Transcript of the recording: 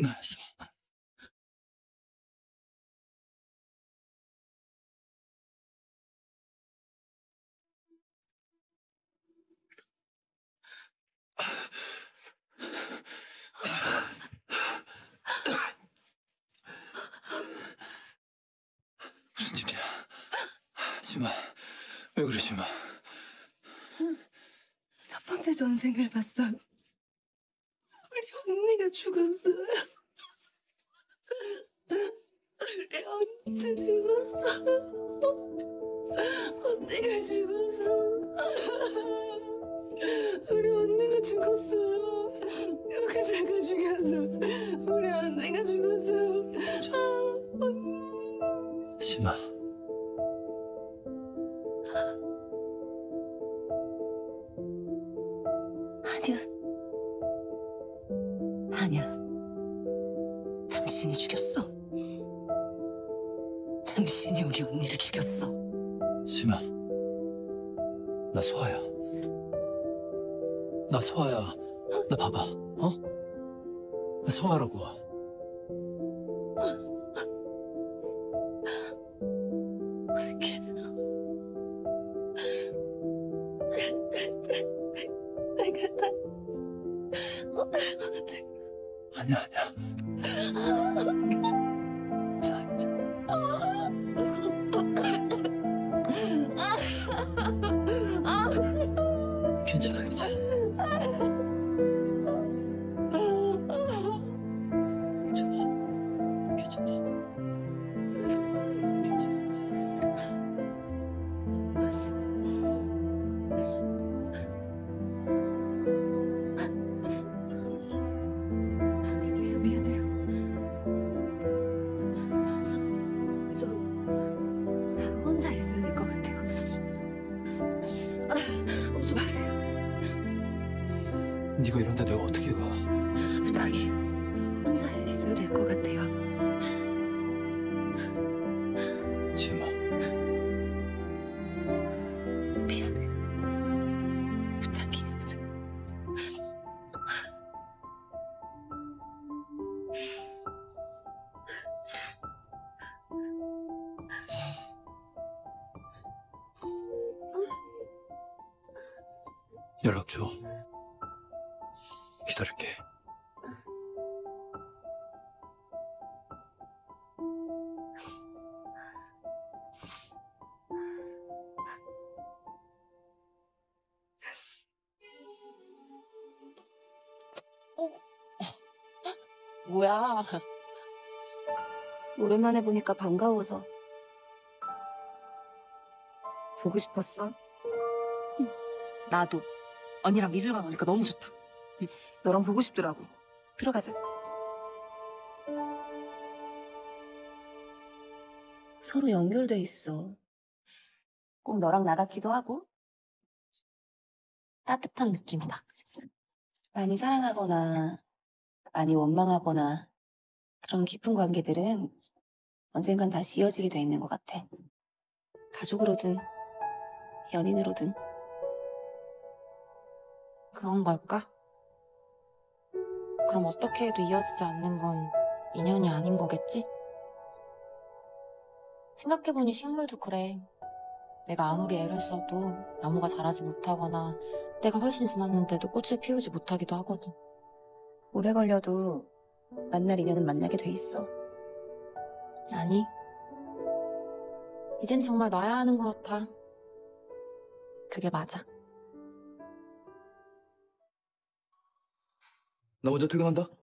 나였어. 무슨 일이야? 심아, 왜 그래, 심아? 첫 번째 전생을 봤어. 언니가 죽었어요. 우리 언니가 죽었어. 언니가 죽었어. 우리 언니가 죽었어요. 여기서가 죽였어. 우리 언니가 죽었어요. 아, 언니. 심아. 아니야. 당신이 우리 언니를 죽였어. 심아. 나 소아야. 나 소아야. 나 봐봐, 어? 나 소아라고. 어떻게? 내가 다 어? 아니야, 아니야. 네가 이런데 내가 어떻게 가? 부탁이에요. 혼자 있어야 될 것 같아요. 지음아, 미안해요. 부탁이에요. 저- 연락 줘. 기다릴게. 뭐야? 오랜만에 보니까 반가워서 보고 싶었어. 나도 언니랑 미술관 오니까 너무 좋다. 너랑 보고 싶더라고. 들어가자. 서로 연결돼 있어. 꼭 너랑 나 같기도 하고 따뜻한 느낌이다. 많이 사랑하거나 많이 원망하거나 그런 깊은 관계들은 언젠간 다시 이어지게 돼 있는 것 같아. 가족으로든 연인으로든 그런 걸까? 그럼 어떻게 해도 이어지지 않는 건 인연이 아닌 거겠지? 생각해보니 식물도 그래. 내가 아무리 애를 써도 나무가 자라지 못하거나 때가 훨씬 지났는데도 꽃을 피우지 못하기도 하거든. 오래 걸려도 만날 인연은 만나게 돼 있어. 아니. 이젠 정말 놔야 하는 것 같아. 그게 맞아. 나 먼저 퇴근한다.